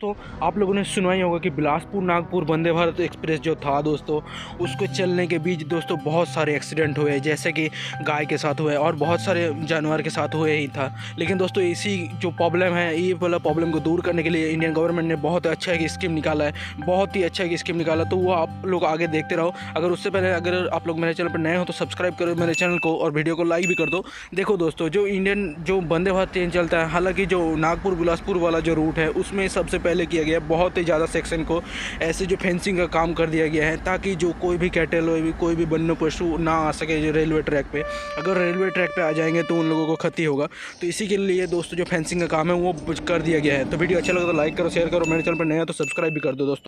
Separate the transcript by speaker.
Speaker 1: तो आप लोगों ने सुना ही होगा कि बिलासपुर, नागपुर, वंदे भारत एक्सप्रेस जो था दोस्तों, उसको चलने के बीच दोस्तों बहुत सारे एक्सीडेंट हुए, जैसे कि गाय के साथ हुए और बहुत सारे जानवर के साथ हुए ही था। लेकिन दोस्तों इसी जो प्रॉब्लम है, ये वाला प्रॉब्लम को दूर करने के लिए इंडियन गवर्नमेंट ने बहुत अच्छा एक स्कीम निकाला है, बहुत ही अच्छा एक स्कीम निकाला तो वो आप लोग आगे देखते रहो। अगर उससे पहले अगर आप लोग मेरे चैनल पर नए हो तो सब्सक्राइब करो मेरे चैनल को और वीडियो को लाइक भी कर दो। देखो दोस्तों, जो इंडियन जो वंदे भारत ट्रेन चलता है, हालाँकि जो नागपुर, बिलासपुर वाला जो रूट है, उसमें सबसे पहले किया गया, बहुत ही ज़्यादा सेक्शन को ऐसे जो फेंसिंग का काम कर दिया गया है, ताकि जो कोई भी कैटल हो कोई भी बनो पशु ना आ सके जो रेलवे ट्रैक पर अगर रेलवे ट्रैक पर आ जाएँगे तो उन लोगों को क्षति होगा। तो इसी के लिए दोस्तों, जो फेंसिंग का काम है, वो कर दिया गया है। तो वीडियो अच्छा लगा तो लाइक करो शेयर करो, मेरे चैनल पर नया तो सब्सक्राइब भी कर दो दोस्तों।